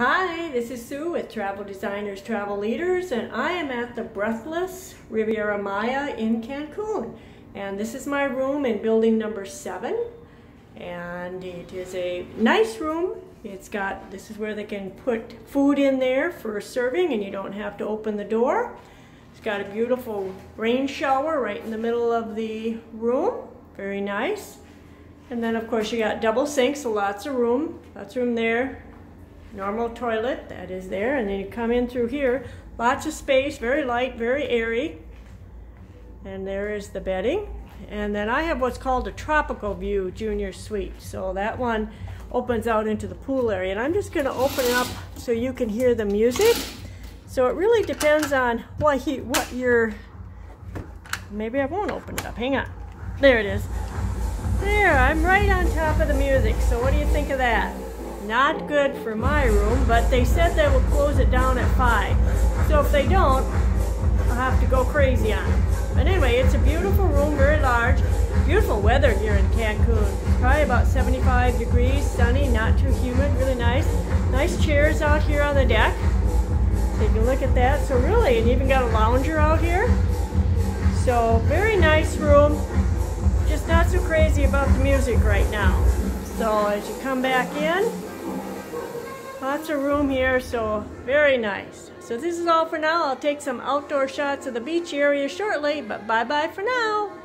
Hi, this is Sue with Travel Designers Travel Leaders and I am at the Breathless Riviera Maya in Cancun. And this is my room in building number seven. And it is a nice room. It's got, this is where they can put food in there for serving and you don't have to open the door. It's got a beautiful rain shower right in the middle of the room. Very nice. And then of course you got double sinks, so lots of room. Lots of room there normal toilet that is there and then you come in through here. Lots of space very light very airy. And there is the bedding. And then I have what's called a tropical view junior suite. So that one opens out into the pool area. And I'm just going to open it up so you can hear the music. So it really depends on what he what your maybe I won't open it up. Hang on. There it is. There I'm right on top of the music. So what do you think of that not good for my room, but they said they will close it down at 5. So if they don't, I'll have to go crazy on them. But anyway, it's a beautiful room, very large. Beautiful weather here in Cancun. Probably about 75 degrees, sunny, not too humid, really nice. Nice chairs out here on the deck. Take a look at that. So really, and even got a lounger out here. So very nice room. Just not so crazy about the music right now. So as you come back in, Lots of room here, so very nice. So this is all for now. I'll take some outdoor shots of the beach area shortly, but bye-bye for now.